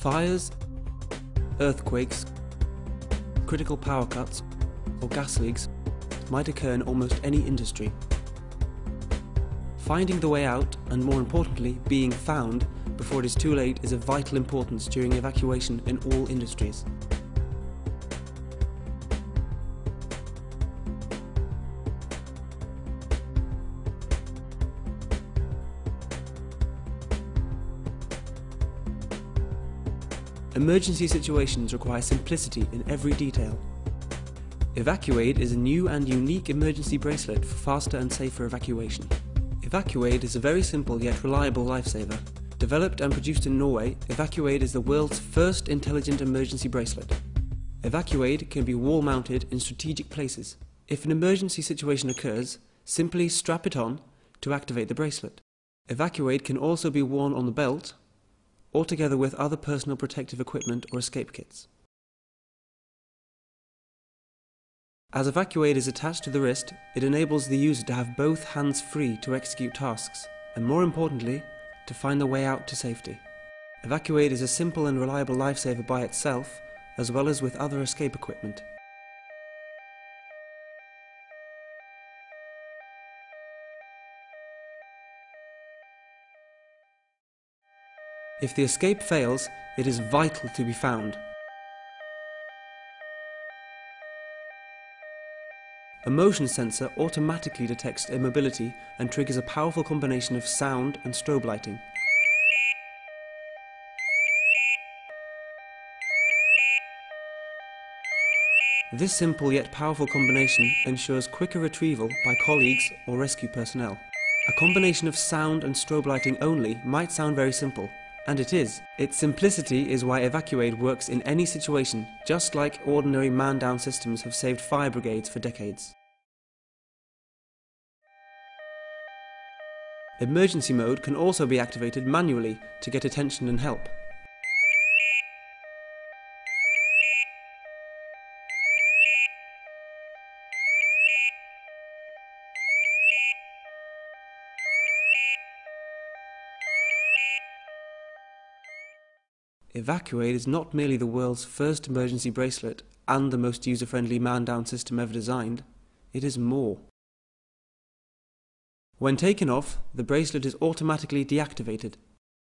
Fires, earthquakes, critical power cuts, or gas leaks might occur in almost any industry. Finding the way out, and more importantly, being found before it is too late, is of vital importance during evacuation in all industries. Emergency situations require simplicity in every detail. Evacuaid is a new and unique emergency bracelet for faster and safer evacuation. Evacuaid is a very simple yet reliable lifesaver. Developed and produced in Norway, Evacuaid is the world's first intelligent emergency bracelet. Evacuaid can be wall mounted in strategic places. If an emergency situation occurs, simply strap it on to activate the bracelet. Evacuaid can also be worn on the belt or together with other personal protective equipment or escape kits. As Evacuaid is attached to the wrist, it enables the user to have both hands free to execute tasks, and more importantly, to find the way out to safety. Evacuaid is a simple and reliable lifesaver by itself, as well as with other escape equipment. If the escape fails, it is vital to be found. A motion sensor automatically detects immobility and triggers a powerful combination of sound and strobe lighting. This simple yet powerful combination ensures quicker retrieval by colleagues or rescue personnel. A combination of sound and strobe lighting only might sound very simple, and it is. Its simplicity is why Evacuaid works in any situation, just like ordinary man-down systems have saved fire brigades for decades. Emergency mode can also be activated manually to get attention and help. Evacuaid is not merely the world's first emergency bracelet and the most user-friendly man-down system ever designed, it is more. When taken off, the bracelet is automatically deactivated.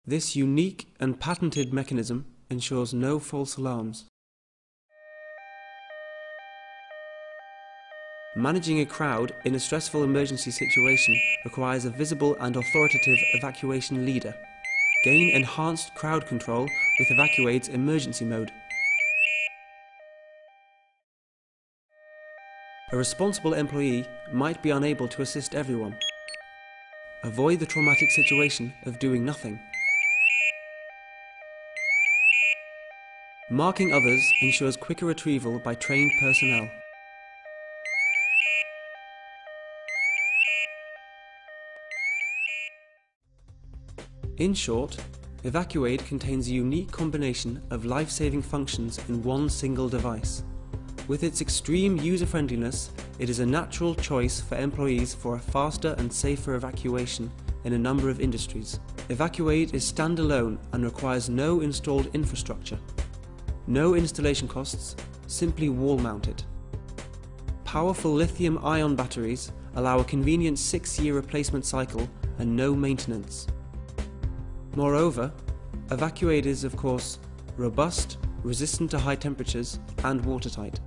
This unique and patented mechanism ensures no false alarms. Managing a crowd in a stressful emergency situation requires a visible and authoritative evacuation leader. Gain enhanced crowd control with Evacuaid's emergency mode. A responsible employee might be unable to assist everyone. Avoid the traumatic situation of doing nothing. Marking others ensures quicker retrieval by trained personnel. In short, Evacuaid contains a unique combination of life-saving functions in one single device. With its extreme user-friendliness, it is a natural choice for employees for a faster and safer evacuation in a number of industries. Evacuaid is standalone and requires no installed infrastructure. No installation costs, simply wall-mounted. Powerful lithium-ion batteries allow a convenient six-year replacement cycle and no maintenance. Moreover, Evacuaid is, of course, robust, resistant to high temperatures, and watertight.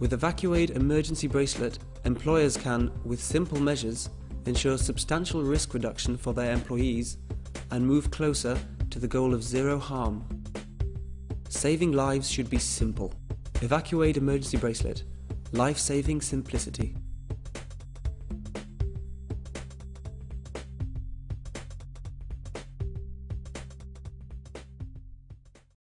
With Evacuaid emergency bracelet, employers can, with simple measures, ensure substantial risk reduction for their employees and move closer to the goal of zero harm. Saving lives should be simple. Evacuaid emergency bracelet, life-saving simplicity.